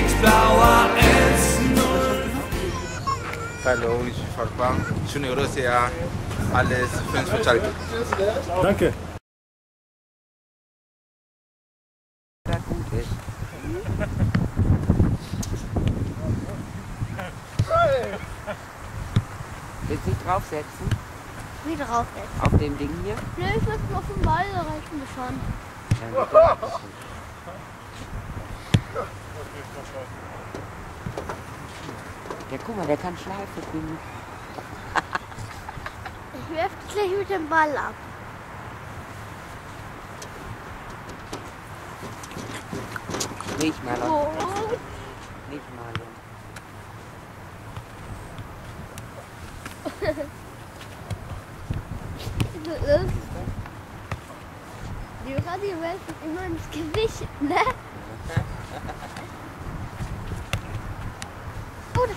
Nichtsblauer S0! Hallo, ich bin Farban. Schöne Grüße an alles Fans von Schalke. Danke. Willst du dich draufsetzen? Wie draufsetzen? Auf dem Ding hier? Nee, ich muss nur auf den Ball reichen schon. Ja, guck mal, der kann Schleife binden. Ich werfe gleich mit dem Ball ab. Nicht mal, Oh, nicht mal. Die Radio werfen immer ins Gewicht, ne?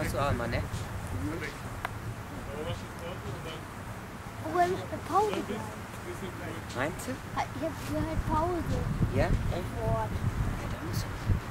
Weißt du auch immer, ne? Aber ich habe Pause gemacht. Meinst du? Ich hab hier halt Pause. Ja? Ein Wort. Ja, dann muss ich.